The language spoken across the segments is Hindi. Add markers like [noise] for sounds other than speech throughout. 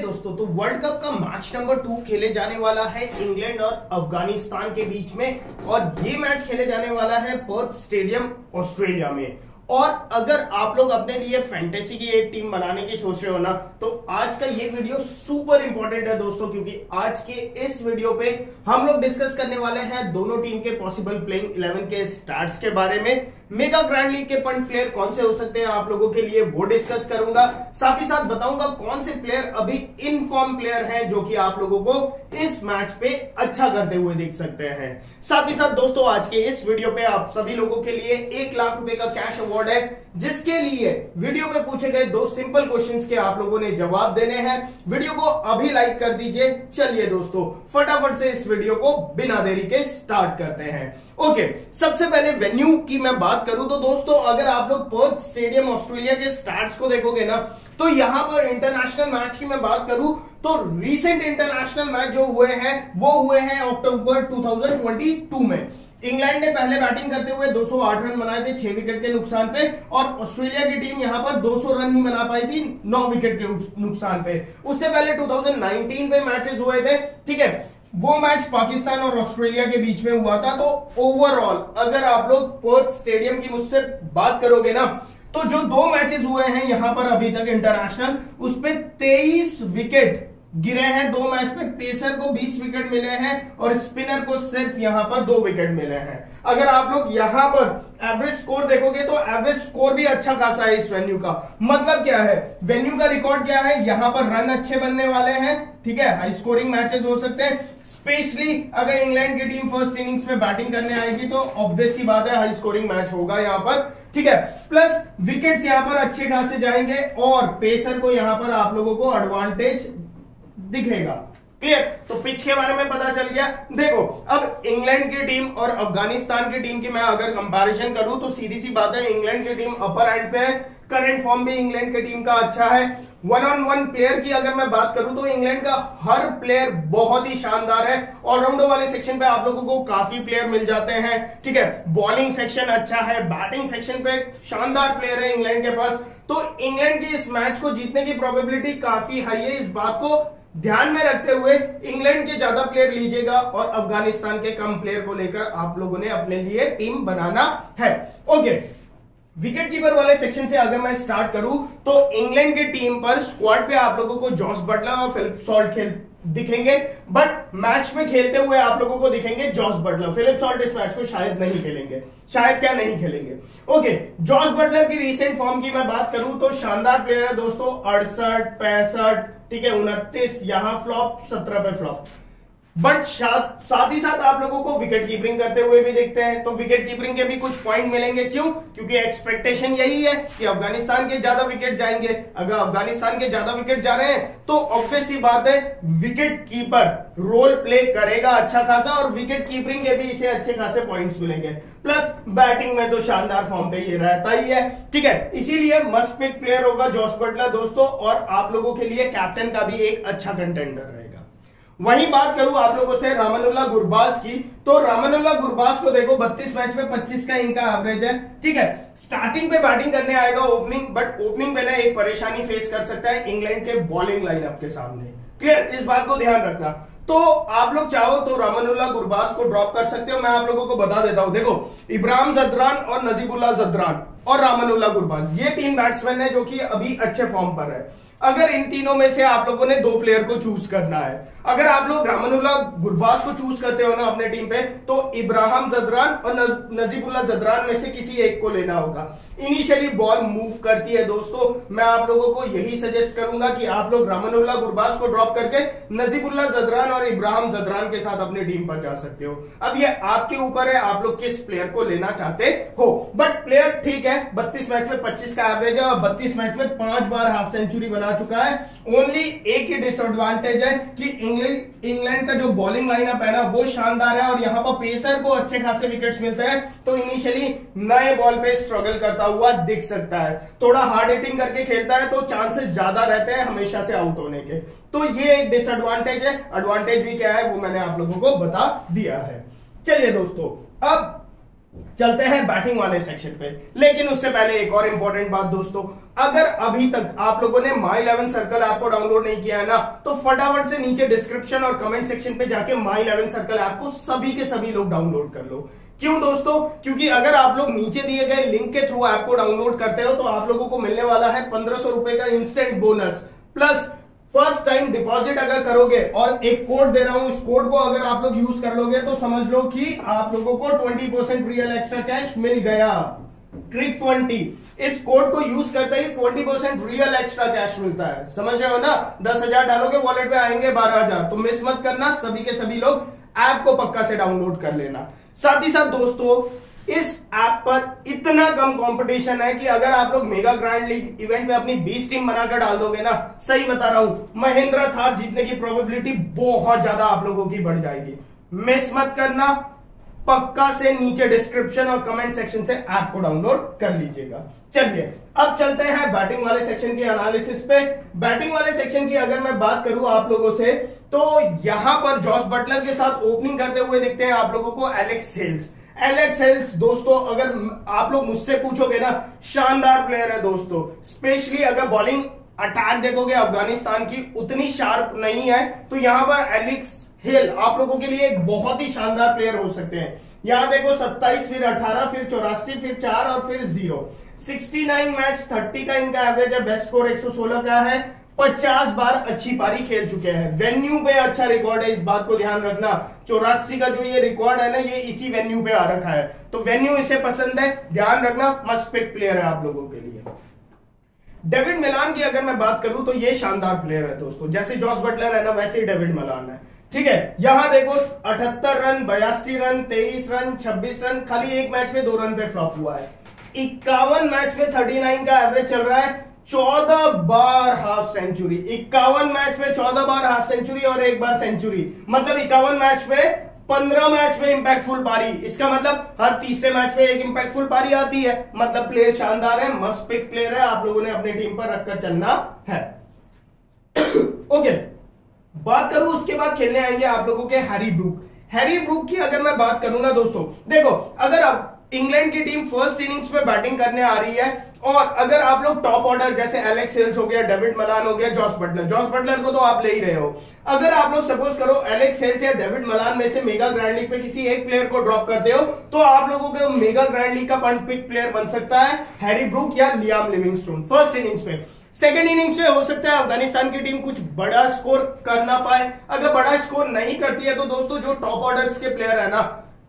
दोस्तों तो वर्ल्ड कप का मैच नंबर टू खेले जाने वाला है इंग्लैंड और अफ़गानिस्तान के बीच में और ये मैच खेले जाने वाला है पर्थ स्टेडियम ऑस्ट्रेलिया में। और अगर आप लोग अपने लिए फैंटेसी की एक टीम बनाने की सोच रहे हो ना तो आज का ये वीडियो सुपर इंपॉर्टेंट है दोस्तों, क्योंकि आज के इस वीडियो पे हम लोग डिस्कस करने वाले हैं दोनों टीम के पॉसिबल प्लेइंग 11 के स्टार्ट्स के बारे में। मेगा ग्रैंड लीग के पंट प्लेयर कौन से हो सकते हैं? आप लोगों के लिए वो डिस्कस करूँगा। साथ ही साथ बताऊँगा कौन से प्लेयर अभी इनफॉर्म प्लेयर हैं जो कि आप लोगों को इस मैच पे अच्छा करते हुए देख सकते हैं। साथ ही साथ दोस्तों, आज के इस वीडियो पे आप सभी लोगों के लिए एक लाख रुपए का कैश अवार्ड है। जिसके लिए वीडियो में पूछे गए दो सिंपल क्वेश्चंस के आप लोगों ने जवाब देने हैं। वीडियो को अभी लाइक कर दीजिए। चलिए दोस्तों, फटाफट से इस वीडियो को बिना देरी के स्टार्ट करते हैं। ओके, सबसे पहले वेन्यू की मैं बात करूँ तो दोस्तों, अगर आप लोग पर्थ स्टेडियम ऑस्ट्रेलिया के स्टार्ट को देखोगे ना तो यहाँ पर इंटरनेशनल मैच की मैं बात करूँ तो रीसेंट इंटरनेशनल मैच जो हुए हैं, वो हुए हैं अक्टूबर 2022 में। इंग्लैंड ने पहले बैटिंग करते हुए 208 रन बनाए थे छह विकेट के नुकसान पे, और ऑस्ट्रेलिया की टीम यहाँ पर 200 रन ही बना पाई थी नौ विकेट के नुकसान पे। उससे पहले 2019 पे मैचेस हुए थे, ठीक है? वो मैच पाकिस्तान और ऑस्ट्रेलिया के बीच में हुआ था। तो ओवरऑल अगर आप लोग पोर्ट स्टेडियम की मुझसे बात करोगे ना तो जो दो मैचेस हुए हैं यहाँ पर अभी तक इंटरनेशनल उसमें तेईस विकेट गिरे हैं दो मैच में, पेसर को 20 विकेट मिले हैं और स्पिनर को सिर्फ़ यहाँ पर दो विकेट मिले हैं। अगर आप लोग यहाँ पर एवरेज स्कोर देखोगे तो एवरेज स्कोर भी अच्छा खासा है इस वेन्यू का। मतलब क्या है? वेन्यू का रिकॉर्ड क्या है? यहाँ पर रन अच्छे बनने वाले हैं, ठीक है? हाई स्कोरिंग मैचेस हो सकते हैं। स्पेशली अगर इंग्लैंड की टीम फ़र्स्ट इनिंग्स में बैटिंग करने आएगी तो ऑब्वियस ही बात है हाई स्कोरिंग मैच होगा यहाँ पर, ठीक है? प्लस विकेट्स यहाँ पर अच्छे खासे जाएँगे और पेसर को यहाँ पर आप लोगों को एडवांटेज दिखेगा। क्लियर तो पिच के बारे में पता चल गया। देखो, अब इंग्लैंड की टीम और अफ़गानिस्तान की टीम की मैं अगर कंपैरिजन करूँ तो सीधी सी बात है इंग्लैंड की टीम अपर एंड पे है। करंट फॉर्म भी इंग्लैंड की टीम का अच्छा है। वन ऑन वन प्लेयर की अगर मैं बात करूँ तो इंग्लैंड का हर प्लेयर बहुत ही शानदार है। ऑलराउंडर वाले सेक्शन पे आप लोगों को काफ़ी प्लेयर मिल जाते हैं। ठीक है? बॉलिंग सेक्शन अच्छा है बैटिंग सेक्शन पे शानदार प्लेयर है इंग्लैंड के पास। तो इंग्लैंड की इस मैच को जीतने की प्रोबेबिलिटी काफ़ी हाई है। इस बात को ध्यान में रखते हुए इंग्लैंड के ज़्यादा प्लेयर लीजिएगा और अफ़गानिस्तान के कम प्लेयर को लेकर आप लोगों ने अपने लिए टीम बनाना है। ओके विकेट कीपर वाले सेक्शन से अगर मैं स्टार्ट करूँ तो इंग्लैंड की टीम पर स्क्वाड पे आप लोगों को जॉस बटलर और फिलिप सॉल्ट खेल दिखेंगे बट मैच में खेलते हुए आप लोगों को दिखेंगे जॉस बटलर फिलिप सॉल्ट इस मैच को शायद नहीं खेलेंगे। शायद क्या नहीं खेलेंगे। ओके जॉस बटलर की रिसेंट फॉर्म की मैं बात करूँ तो शानदार प्लेयर है दोस्तों, अड़सठ, पैंसठ ठीक है उनतीस यहाँ फ्लॉप सत्रह पे फ्लॉप बट साथ ही साथ आप लोगों को विकेट कीपिंग करते हुए भी देखते हैं। तो विकेट कीपिंग के भी कुछ पॉइंट मिलेंगे। क्यों? क्योंकि एक्सपेक्टेशन यही है कि अफ़गानिस्तान के ज़्यादा विकेट जाएँगे। अगर अफ़गानिस्तान के ज़्यादा विकेट जा रहे हैं तो ऑब्वियस ही बात है विकेट कीपर रोल प्ले करेगा अच्छा खासा और विकेट कीपिंग के भी इसे अच्छे खासे पॉइंट्स मिलेंगे। प्लस बैटिंग में तो शानदार फॉर्म पे ये रहता ही है। ठीक है? इसीलिए मस्ट पिक प्लेयर होगा जॉस बटलर दोस्तों, और आप लोगों के लिए कैप्टन का भी एक अच्छा कंटेंडर है। वही बात करूँ आप लोगों से, रामनुल्ला गुरबाज की। तो रामनुल्ला गुरबाज को देखो 32 मैच में 25 का इनका एवरेज है। ठीक है? स्टार्टिंग पे बैटिंग करने आएगा ओपनिंग बट ओपनिंग में ना एक परेशानी फेस कर सकता है इंग्लैंड के बॉलिंग लाइनअप के सामने। क्लियर इस बात को ध्यान रखना। तो आप लोग चाहो तो रामनुल्ला गुरबाज को ड्रॉप कर सकते हो। मैं आप लोगों को बता देता हूँ। देखो, इब्राहिम जदरान और नजीबुल्ला जदरान और रामनुल्ला गुरबाज, ये तीन बैट्समैन है जो कि अभी अच्छे फॉर्म पर है। अगर इन तीनों में से आप लोगों ने दो प्लेयर को चूज़ करना है, अगर आप लोग रामनुल्ला गुरबास को चूज़ करते हो ना अपने टीम पे तो इब्राहिम जदरान और नजीबुल्ला जदरान में से किसी एक को लेना होगा। इनिशियली बॉल मूव करती है दोस्तों। मैं आप लोगों को यही सजेस्ट करूँगा कि आप लोग रामनुल्ला गुरबास को ड्रॉप करके नजीबुल्ला जदरान और इब्राहिम जदरान के साथ अपनी टीम पर जा सकते हो। अब ये आपके ऊपर है, आप लोग किस प्लेयर को लेना चाहते हो? बट प्लेयर ठीक है, बत्तीस मैच में पच्चीस का एवरेज है और बत्तीस मैच में पाँच बार हाफ़ सेंचुरी बना चुका है। ओनली एक ही डिसएडवांटेज है कि इंग्लैंड इंग्लैंड का जो बॉलिंग लाइनअप है ना, वो शानदार है और यहाँ पर पेसर को अच्छे खासे विकेट्स मिलते हैं। तो इनिशियली नए बॉल पे स्ट्रगल करता हुआ दिख सकता है। थोड़ा हार्ड हिटिंग करके खेलता है तो चांसेस ज़्यादा रहते हैं हमेशा से आउट होने के। तो ये एक डिसएडवांटेज है। एडवांटेज भी क्या है, वो मैंने आप लोगों को बता दिया है। चलिए दोस्तों, अब चलते हैं बैटिंग वाले सेक्शन पे। लेकिन उससे पहले एक और इंपॉर्टेंट बात दोस्तों, अगर अभी तक आप लोगों ने माई इलेवन सर्कल ऐप को डाउनलोड नहीं किया है ना तो फटाफट से नीचे डिस्क्रिप्शन और कमेंट सेक्शन पे जाके माई इलेवन सर्कल ऐप को सभी के सभी लोग डाउनलोड कर लो। क्यों दोस्तों? क्योंकि अगर आप लोग नीचे दिए गए लिंक के थ्रू ऐप को डाउनलोड करते हो तो आप लोगों को मिलने वाला है पंद्रह सौ रुपए का instant bonus plus first time deposit अगर करोगे, और एक कोड दे रहा हूँ, इस कोड को अगर आप लोग यूज़ कर लोगे तो समझ लो कि आप लोगों को 20 परसेंट रियल एक्स्ट्रा कैश मिल गया। ट्रिक 20 इस कोड को यूज़ करते ही 20 परसेंट रियल एक्स्ट्रा कैश मिलता है। समझ रहे हो ना? दस हज़ार डालोगे वॉलेट में आएँगे बारह हज़ार। तो मिस मत करना, सभी के सभी लोग ऐप को पक्का से डाउनलोड कर लेना। साथ ही साथ दोस्तों इस ऐप पर इतना कम कंपटीशन है कि अगर आप लोग मेगा ग्रैंड लीग इवेंट में अपनी 20 टीम बनाकर डाल दोगे ना, सही बता रहा हूँ, महिंद्रा थार जीतने की प्रोबेबिलिटी बहुत ज़्यादा आप लोगों की बढ़ जाएगी। मिस मत करना, पक्का से नीचे डिस्क्रिप्शन और कमेंट सेक्शन से ऐप को डाउनलोड कर लीजिएगा। चलिए, अब चलते हैं बैटिंग वाले सेक्शन की एनालिसिस पे। बैटिंग वाले सेक्शन की अगर मैं बात करूँ आप लोगों से तो यहाँ पर जॉस बटलर के साथ ओपनिंग करते हुए देखते हैं आप लोगों को एलेक्स हेल्स एलेक्स हेल्स दोस्तों, अगर आप लोग मुझसे पूछोगे ना, शानदार प्लेयर है दोस्तों। स्पेशली अगर बॉलिंग अटैक देखोगे अफ़गानिस्तान की, उतनी शार्प नहीं है। तो यहाँ पर एलेक्स हेल आप लोगों के लिए एक बहुत ही शानदार प्लेयर हो सकते हैं। यहाँ देखो 27 फिर 18 फिर चौरासी, फिर चार और फिर ज़ीरो 69 मैच 30 का इनका एवरेज है बेस्ट स्कोर 116 का है। पचास बार अच्छी पारी खेल चुके हैं। वेन्यू पे अच्छा रिकॉर्ड है, इस बात को ध्यान रखना। चौरासी का जो ये रिकॉर्ड है ना, ये इसी वेन्यू पे आ रखा है। तो वेन्यू इसे पसंद है, ध्यान रखना मस्ट पिक प्लेयर है आप लोगों के लिए। डेविड मिलान की अगर मैं बात करूँ तो ये शानदार प्लेयर है दोस्तों। जैसे जॉस बटलर है ना, वैसे ही डेविड मिलान है। ठीक है, यहाँ देखो, अठहत्तर रन, बयासी रन, तेईस रन, छब्बीस रन, खाली एक मैच में दो रन पे फ्लॉप हुआ है। इक्यावन मैच में थर्टी नाइन का एवरेज चल रहा है। चौदह बार हाफ़ सेंचुरी इक्यावन मैच में चौदह बार हाफ़ सेंचुरी और एक बार सेंचुरी मतलब इक्यावन मैच में पंद्रह मैच में इंपैक्टफुल पारी। इसका मतलब हर तीसरे मैच में एक इंपैक्टफुल पारी आती है। मतलब प्लेयर शानदार है मस्ट पिक प्लेयर है, आप लोगों ने अपनी टीम पर रखकर चलना है। [coughs] ओके बात करूँ उसके बाद खेलने आएँगे आप लोगों के हैरी ब्रूक हैरी ब्रूक की अगर मैं बात करूँ ना दोस्तों, देखो, अगर आप इंग्लैंड की टीम फ़र्स्ट इनिंग्स में बैटिंग करने आ रही है और अगर आप लोग टॉप ऑर्डर जैसे एलेक्स सेल्स हो गया डेविड मलान हो गया जॉस बटलर जॉस बटलर को तो आप ले ही रहे हो। अगर आप लोग सपोज़ करो एलेक्स सेल्स या डेविड मलान में से मेगा ग्रैंड लीग पे किसी एक प्लेयर को ड्रॉप करते हो तो आप लोगों के मेगा ग्रैंड लीग का पॉइंट पिक प्लेयर बन सकता है हैरी ब्रूक या लियाम लिविंगस्टोन फ़र्स्ट इनिंग्स में सेकेंड इनिंग्स में हो सकता है अफ़गानिस्तान की टीम कुछ बड़ा स्कोर कर ना पाए। अगर बड़ा स्कोर नहीं करती है तो दोस्तों, जो टॉप ऑर्डर के प्लेयर है ना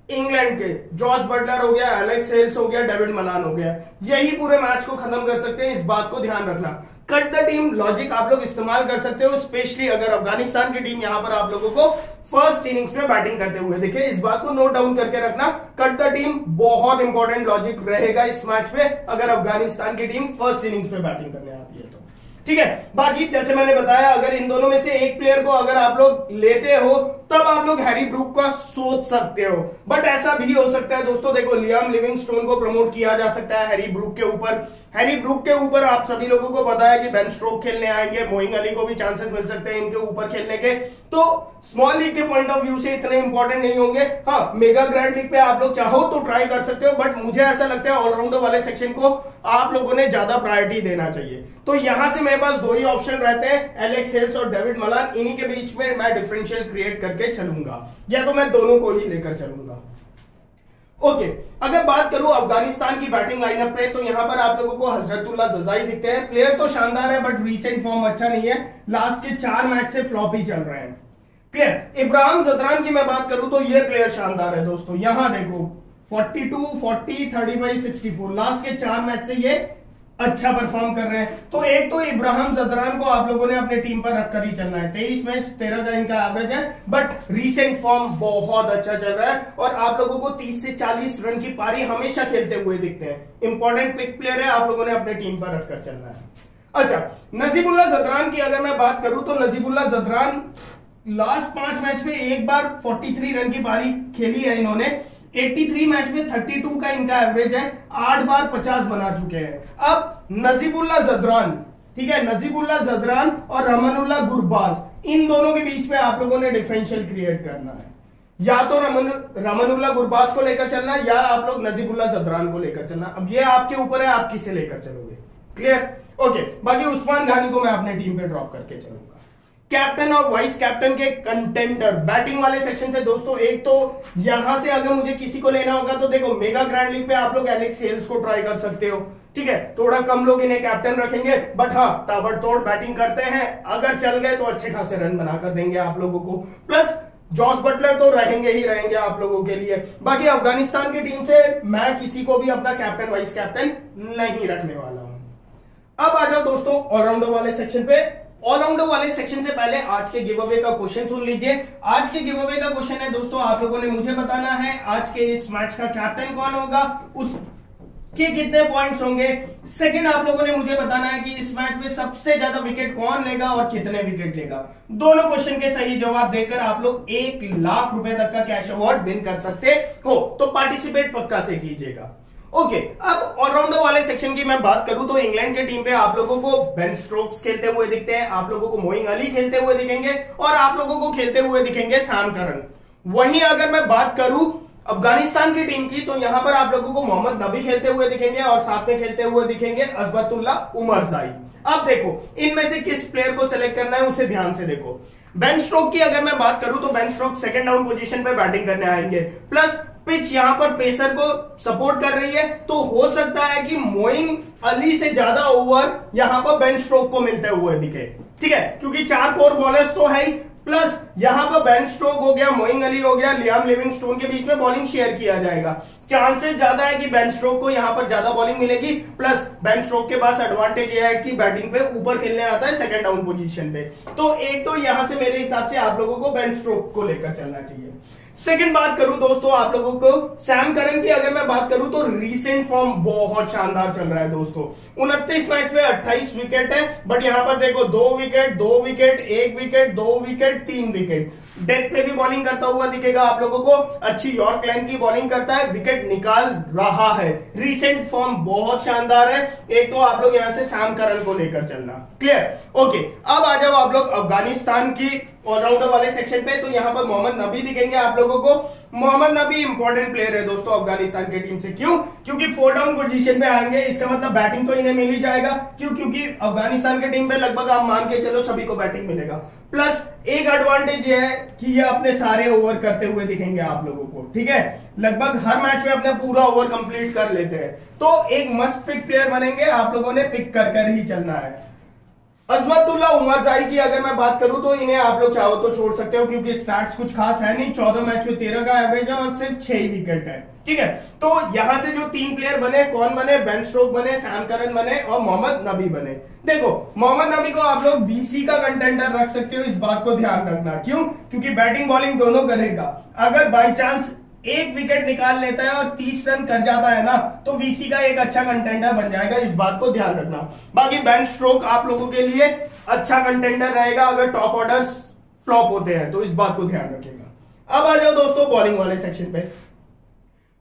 इंग्लैंड के। जॉर्ज बटलर हो गया एलेक्स हेल्स हो गया डेविड मलान हो गया। यही पूरे मैच को खत्म कर सकते हैं, इस बात को ध्यान रखना। कट द टीम लॉजिक आप लोग इस्तेमाल कर सकते हो स्पेशली अगर अफ़गानिस्तान की टीम यहाँ पर आप लोगों को फ़र्स्ट इनिंग्स में बैटिंग करते हुए। देखिए, इस बात को नोट डाउन करके रखना। कट द टीम बहुत इंपॉर्टेंट लॉजिक रहेगा इस मैच में अगर अफ़गानिस्तान की टीम फ़र्स्ट इनिंग्स में बैटिंग करने आती है तो। ठीक है? बाकी, जैसे मैंने बताया, अगर इन दोनों में से एक प्लेयर को अगर आप लोग लेते हो तब आप लोग हैरी ब्रूक का सोच सकते हो। बट ऐसा भी हो सकता है, दोस्तों, देखो लियाम लिविंग स्टोन को प्रमोट किया जा सकता है हैरी ब्रूक के ऊपर। हैरी ब्रूक के ऊपर आप सभी लोगों को पता है कि बेन स्ट्रोक खेलने आएँगे मोइंग अली को भी चांसेस मिल सकते हैं इनके ऊपर खेलने के। तो स्मॉल लीग के पॉइंट ऑफ़ व्यू से इतने इंपॉर्टेंट नहीं होंगे। हाँ मेगा ग्रैंड लीग पे आप लोग चाहो तो ट्राई कर सकते हो बट मुझे ऐसा लगता है ऑलराउंडर वाले सेक्शन को आप लोगों ने ज़्यादा प्रायोरिटी देना चाहिए। तो यहाँ से मेरे पास दो ही ऑप्शन रहते हैं एलेक्स हेल्स और डेविड मलान इन्हीं के बीच में मैं डिफरेंशियल क्रिएट करके चलूँगा। या तो मैं दोनों को ही लेकर चलूँगा। ओके अगर बात करूँ अफ़गानिस्तान की बैटिंग लाइनअप पे तो यहाँ पर आप लोगों को हजरतुल्ला जजाई दिखते हैं। प्लेयर तो शानदार है बट रीसेंट फॉर्म अच्छा नहीं है। लास्ट के चार मैच से फ्लॉप ही चल रहे हैं। क्लियर इब्राहिम जदरान की मैं बात करूँ तो ये प्लेयर शानदार है दोस्तों। यहाँ देखो 42, 40, 35, 64 लास्ट के चार मैच से ये अच्छा परफॉर्म कर रहे हैं। तो एक तो इब्राहिम जदरान को आप लोगों ने अपने टीम पर रखकर ही चलना है। तेईस मैच तेरह का इनका एवरेज है बट रीसेंट फॉर्म बहुत अच्छा चल रहा है और आप लोगों को 30 से 40 रन की पारी हमेशा खेलते हुए दिखते हैं। इंपॉर्टेंट पिक प्लेयर है, आप लोगों ने अपने टीम पर रखकर चलना है। अच्छा नजीबुल्ला जदरान की अगर मैं बात करूँ तो नजीबुल्ला जदरान लास्ट पाँच मैच में एक बार 43 रन की पारी खेली है इन्होंने। 83 मैच में 32 का इनका एवरेज है, आठ बार 50 बना चुके हैं। अब नजीबुल्ला जदरान, ठीक है, नजीबुल्ला जदरान और रमनुल्ला गुरबाज, इन दोनों के बीच में आप लोगों ने डिफरेंशियल क्रिएट करना है। या तो रमन, रमनुल्ला गुरबाज को लेकर चलना, या आप लोग नजीबुल्ला जदरान को लेकर चलना। अब ये आपके ऊपर है, आप किसे लेकर चलोगे? क्लियर ओके बाकी उस्मान घानी को मैं अपने टीम पे ड्रॉप करके चलूँगा। कैप्टन और वाइस कैप्टन के कंटेंडर बैटिंग वाले सेक्शन से दोस्तों, एक तो यहाँ से अगर मुझे किसी को लेना होगा तो देखो मेगा ग्रैंड लीग पे आप लोग एलेक्स हेल्स को ट्राई कर सकते हो। ठीक है? थोड़ा कम लोग इन्हें कैप्टन रखेंगे बट हाँ ताबड़तोड़ बैटिंग करते हैं। अगर चल गए तो अच्छे खासे रन बनाकर देंगे आप लोगों को। प्लस जॉस बटलर तो रहेंगे ही रहेंगे आप लोगों के लिए। बाकी अफ़गानिस्तान की टीम से मैं किसी को भी अपना कैप्टन वाइस कैप्टन नहीं रखने वाला हूँ। अब आ जाओ दोस्तों ऑलराउंडर वाले सेक्शन पे। ऑलराउंडर वाले सेक्शन से पहले आज के गिव अवे का क्वेश्चन सुन लीजिए। आज के गिव अवे का क्वेश्चन है, दोस्तों, आप लोगों ने मुझे बताना है, आज के इस मैच का कैप्टन कौन होगा उस के कितने पॉइंट्स होंगे। सेकंड आप लोगों ने मुझे बताना है कि इस मैच में सबसे ज़्यादा विकेट कौन लेगा और कितने विकेट लेगा। दोनों क्वेश्चन के सही जवाब देकर आप लोग एक लाख रुपए तक का कैश अवार्ड विन कर सकते हो। तो पार्टिसिपेट पक्का से कीजिएगा। ओके अब ऑलराउंडर वाले सेक्शन की मैं बात करूँ तो इंग्लैंड के टीम पे आप लोगों को बेन स्ट्रोक्स खेलते हुए दिखते हैं, आप लोगों को मोइंग अली खेलते हुए दिखेंगे और आप लोगों को खेलते हुए दिखेंगे सैम करन वहीं अगर मैं बात करूँ अफ़गानिस्तान की टीम की तो यहाँ पर आप लोगों को मोहम्मद नबी खेलते हुए दिखेंगे और साथ में खेलते हुए दिखेंगे अजबतुल्ला उमर जाई। अब देखो, इनमें से किस प्लेयर को सिलेक्ट करना है, उसे ध्यान से देखो। बेन स्ट्रोक की अगर मैं बात करूँ तो Ben Stroke second down position पे बैटिंग करने आएँगे। प्लस पिच यहाँ पर पेसर को सपोर्ट कर रही है तो हो सकता है कि मोइंग अली से ज़्यादा ओवर यहाँ पर बेन स्ट्रोक को मिलते हुए दिखे। ठीक है? क्योंकि चार कोर बॉलर्स तो है ही। प्लस यहाँ पर बेन स्ट्रोक हो गया, मोइंग अली हो गया, लियाम लिविंग स्टोन के बीच में बॉलिंग शेयर किया जाएगा। चांसेस ज़्यादा है कि बेन स्ट्रोक को यहाँ पर ज़्यादा बॉलिंग मिलेगी। प्लस बेन स्ट्रोक के पास एडवांटेज यह है कि बैटिंग पे ऊपर खेलने आता है सेकंड डाउन पोजीशन पे। तो एक तो यहाँ से मेरे हिसाब से आप लोगों को बेन स्ट्रोक को लेकर चलना चाहिए। सेकंड बात करूँ दोस्तों आप लोगों को सैम करन की अगर मैं बात करूँ तो रीसेंट फॉर्म बहुत शानदार चल रहा है दोस्तों। उनतीस मैच में 28 विकेट है बट यहाँ पर देखो, दो विकेट दो विकेट एक विकेट दो विकेट तीन विकेट डेथ पे भी बॉलिंग करता हुआ दिखेगा आप लोगों को। अच्छी यॉर्क लाइन की बॉलिंग करता है। विकेट निकाल रहा है। रीसेंट फॉर्म बहुत शानदार है। एक तो आप लोग यहाँ से सैम करन को लेकर चलना। क्लियर ओके अब आ जाओ आप लोग अफ़गानिस्तान की ऑलराउंडर वाले सेक्शन पे। तो यहाँ पर मोहम्मद नबी दिखेंगे आप लोगों को। मोहम्मद नबी इंपॉर्टेंट प्लेयर है दोस्तों अफ़गानिस्तान की टीम से। क्यों? क्योंकि फोर डाउन पोजीशन पे आएँगे। इसका मतलब बैटिंग तो इन्हें मिल ही जाएगा। क्यों? क्योंकि अफ़गानिस्तान की टीम में लगभग आप मान के चलो सभी को बैटिंग मिलेगा। प्लस एक एडवांटेज यह है कि ये अपने सारे ओवर करते हुए दिखेंगे आप लोगों को, ठीक है? लगभग हर मैच में अपना पूरा ओवर कंप्लीट कर लेते हैं। तो एक मस्त पिक प्लेयर बनेंगे, आप लोगों ने पिक कर कर ही चलना है। अजमतुल्ला उमर जाई की अगर मैं बात करूँ तो इन्हें आप लोग चाहो तो छोड़ सकते हो, क्योंकि स्टार्ट्स कुछ खास है नहीं। चौदह मैच में तेरह का एवरेज है और सिर्फ़ छह ही विकेट है। ठीक है? तो यहाँ से जो तीन प्लेयर बने, कौन बने? बेन स्ट्रोक बने सैम करन बने और मोहम्मद नबी बने। देखो, मोहम्मद नबी को आप लोग बीसी का कंटेंडर रख सकते हो, इस बात को ध्यान रखना। क्यों? क्योंकि बैटिंग बॉलिंग दोनों करेगा। अगर बाई चांस एक विकेट निकाल लेता है और तीस रन कर जाता है ना तो वीसी का एक अच्छा कंटेंडर बन जाएगा, इस बात को ध्यान रखना। बाकी बेन स्ट्रोक आप लोगों के लिए अच्छा कंटेंडर रहेगा अगर टॉप ऑर्डर फ्लॉप होते हैं तो इस बात को ध्यान रखेगा। अब आ जाओ दोस्तों बॉलिंग वाले सेक्शन पे।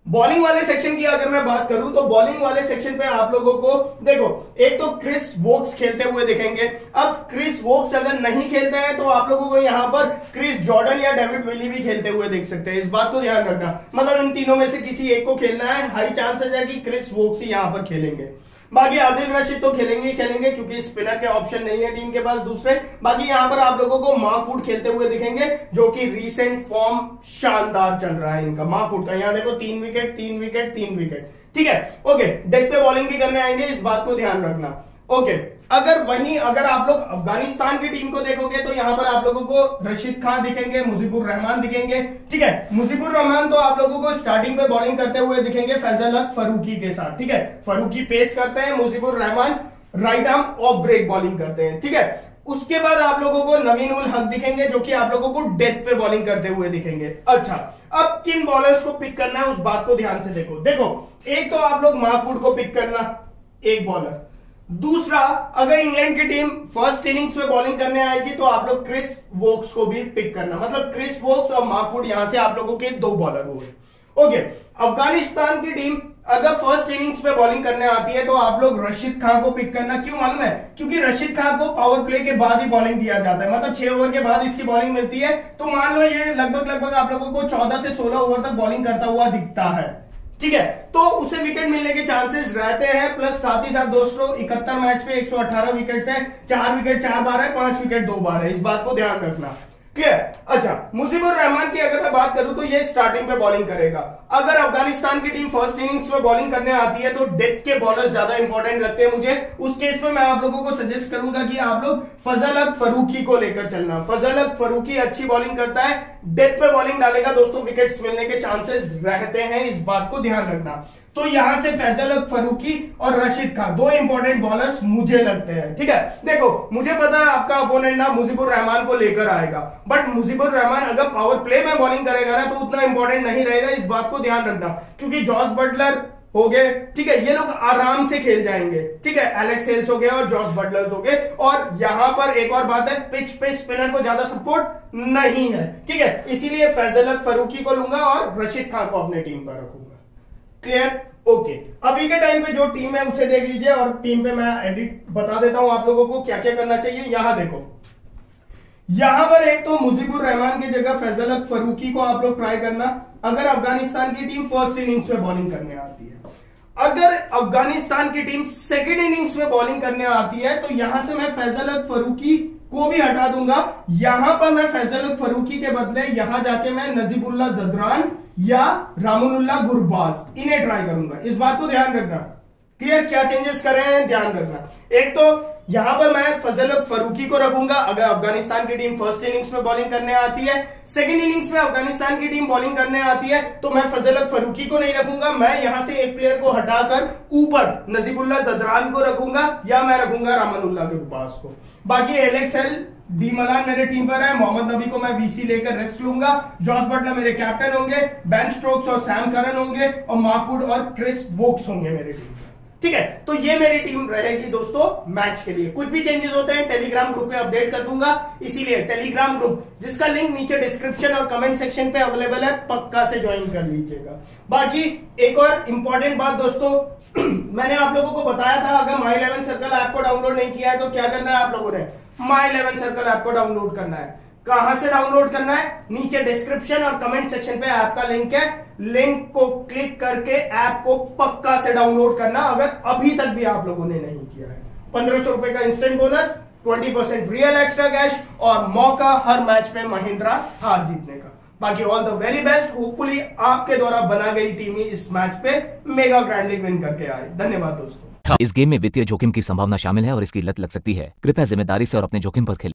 बॉलिंग वाले सेक्शन की अगर मैं बात करूँ तो बॉलिंग वाले सेक्शन पे आप लोगों को, देखो, एक तो क्रिस वोक्स खेलते हुए देखेंगे। अब क्रिस वोक्स अगर नहीं खेलते हैं तो आप लोगों को यहाँ पर क्रिस जॉर्डन या डेविड विली भी खेलते हुए देख सकते हैं। इस बात को ध्यान रखना। मतलब इन तीनों में से किसी एक को खेलना है। हाई चांसेस है कि क्रिस वोक्स ही यहाँ पर खेलेंगे। बाकी आदिल रशीद तो खेलेंगे ही खेलेंगे, क्योंकि स्पिनर के ऑप्शन नहीं है टीम के पास दूसरे। बाकी यहाँ पर आप लोगों को माहफूट खेलते हुए दिखेंगे, जो कि रीसेंट फॉर्म शानदार चल रहा है इनका। माहफूट का। यहाँ देखो, तीन विकेट तीन विकेट तीन विकेट ठीक है? ओके पे बॉलिंग भी करने आएँगे, इस बात को ध्यान रखना। ओके अगर वहीं, अगर आप लोग अफ़गानिस्तान की टीम को देखोगे तो यहाँ पर आप लोगों को रशीद खान दिखेंगे, मुजीबुर रहमान दिखेंगे, ठीक है? मुजीबुर रहमान तो आप लोगों को स्टार्टिंग पे बॉलिंग करते हुए दिखेंगे फैजल हक फरूकी के साथ, ठीक है? फरूकी पेस करते हैं, Mujeebur Rahman right arm off break bowling करते हैं, ठीक है? उसके बाद आप लोगों को नवीन उल हक दिखेंगे, जो कि आप लोगों को डेथ पे बॉलिंग करते हुए दिखेंगे। अच्छा अब किन बॉलर्स को पिक करना है, उस बात को ध्यान से देखो। देखो, एक तो आप लोग महाफूड को पिक करना, एक बॉलर दूसरा, अगर इंग्लैंड की टीम फ़र्स्ट इनिंग्स में बॉलिंग करने आएगी तो आप लोग क्रिस वोक्स को भी पिक करना। मतलब क्रिस वोक्स और माहफूड यहाँ से आप लोगों के दो बॉलर हुए। ओके अफ़गानिस्तान की टीम अगर फ़र्स्ट इनिंग्स में बॉलिंग करने आती है तो आप लोग रशीद खान को पिक करना। क्यों मालूम है? क्योंकि रशीद खान को पावर प्ले के बाद ही बॉलिंग दिया जाता है। मतलब छह ओवर के बाद इसकी बॉलिंग मिलती है। तो मान लो ये लगभग लगभग आप लोगों को चौदह से सोलह ओवर तक बॉलिंग करता हुआ दिखता है। ठीक है? तो उसे विकेट मिलने के चांसेस रहते हैं प्लस साथ ही साथ दोस्तों, इकहत्तर मैच पे 118 विकेट्स हैं, चार विकेट चार बार है, पाँच विकेट दो बार है। इस बात को ध्यान रखना। क्लियर अच्छा मुजीबुर रहमान की अगर मैं बात करूँ तो ये स्टार्टिंग पे बॉलिंग करेगा। अगर अफ़गानिस्तान की टीम फ़र्स्ट इनिंग्स में बॉलिंग करने आती है तो डेथ के बॉलर ज़्यादा इंपॉर्टेंट लगते हैं मुझे। उस केस में मैं आप लोगों को सजेस्ट करूँगा कि आप लोग फजल अक फरूकी को लेकर चलना। फजल अक फरूकी अच्छी बॉलिंग करता है। डेथ पे बॉलिंग डालेगा, दोस्तों विकेट्स मिलने के चांसेस रहते हैं, इस बात को ध्यान रखना। तो यहाँ से फैजल फरूकी और रशीद खान दो इंपॉर्टेंट बॉलर्स मुझे लगते हैं, ठीक है? देखो, मुझे पता है आपका अपोनेंट ना मुजीबुर रहमान को लेकर आएगा बट मुजीबुर रहमान अगर पावर प्ले में बॉलिंग करेगा ना तो उतना इंपॉर्टेंट नहीं रहेगा, इस बात को ध्यान रखना, क्योंकि जॉस बटलर हो गए, ठीक है? ये लोग आराम से खेल जाएँगे, ठीक है? एलेक्स हेल्स हो गए और जॉस बटलर्स हो गए, और यहाँ पर एक और बात है पिच पे स्पिनर को ज़्यादा सपोर्ट नहीं है, ठीक है? इसीलिए फैजल फरूकी को लूँगा और रशीद खान को अपने टीम पर रखूँगा। क्लियर ओके अभी के टाइम पे जो टीम है, उसे देख लीजिए और टीम पे मैं एडिट बता देता हूँ आप लोगों को क्या क्या करना चाहिए। यहाँ देखो। यहाँ पर एक तो मुजीबुर रहमान की जगह फैजल अक फरूकी को आप लोग ट्राई करना। अगर अफ़गानिस्तान की टीम फ़र्स्ट इनिंग्स में बॉलिंग करने आती है। अगर अफ़गानिस्तान की टीम सेकेंड इनिंग्स में बॉलिंग करने आती है तो यहाँ से मैं फैजल अक फरूकी को भी हटा दूँगा। यहाँ पर मैं फैजल अक फरूकी के बदले यहाँ जाके मैं नजीबुल्ला जदरान या रामुल्ला गुरबाज, इन्हें ट्राई करूँगा। इस बात को ध्यान रखना। क्लियर क्या चेंजेस कर? रहे हैं ध्यान रखना। एक तो यहाँ पर मैं फजल फरूकी को रखूँगा। अगर अफ़गानिस्तान की टीम फ़र्स्ट इनिंग्स में बॉलिंग करने आती है सेकंड इनिंग्स में अफ़गानिस्तान की टीम बॉलिंग करने आती है तो मैं फजल फरूकी को नहीं रखूँगा। मैं यहाँ से एक प्लेयर को हटाकर ऊपर नजीबुल्ला जदरान को रखूँगा, या मैं रखूँगा रामनुल्ला के पास को। बाकी एलेक्स एल डी मलान मेरे टीम पर है, मोहम्मद नबी को मैं वीसी लेकर रेस्ट लूँगा। जॉस बटलर मेरे कैप्टन होंगे, बैन स्ट्रोक्स और सैम करन होंगे, और माकूड और क्रिस बोक्स होंगे मेरे टीम ठीक है? तो ये मेरी टीम रहेगी दोस्तों मैच के लिए। कुछ भी चेंजेस होते हैं टेलीग्राम ग्रुप पे अपडेट कर दूँगा। इसीलिए टेलीग्राम ग्रुप जिसका लिंक नीचे डिस्क्रिप्शन और कमेंट सेक्शन पे अवेलेबल है, पक्का से ज्वाइन कर लीजिएगा। बाकी एक और इंपॉर्टेंट बात दोस्तों, [clears throat] मैंने आप लोगों को बताया था, अगर माई इलेवन सर्कल ऐप को डाउनलोड नहीं किया है तो क्या करना है आप लोगों ने? माई इलेवन सर्कल ऐप को डाउनलोड करना है। कहाँ से डाउनलोड करना है? नीचे डिस्क्रिप्शन और कमेंट सेक्शन पे ऐप का लिंक है। लिंक को क्लिक करके ऐप को पक्का से डाउनलोड करना, अगर अभी तक भी आप लोगों ने नहीं किया है। पंद्रह सौ रुपए का instant bonus twenty percent real extra cash और मौका हर मैच पे महिंद्रा हार जीतने का। बाकी all the very best hopefully आपके द्वारा बना गई टीम इस मैच पे मेगा ग्रैंडली विन करके आए। धन्यवाद दोस्तों। इस गेम में वित्तीय जोखिम की संभावना शामिल है और इसकी लत लग सकती है। कृपया ज़िम्मेदारी से और अपने जोखिम पर खेलें।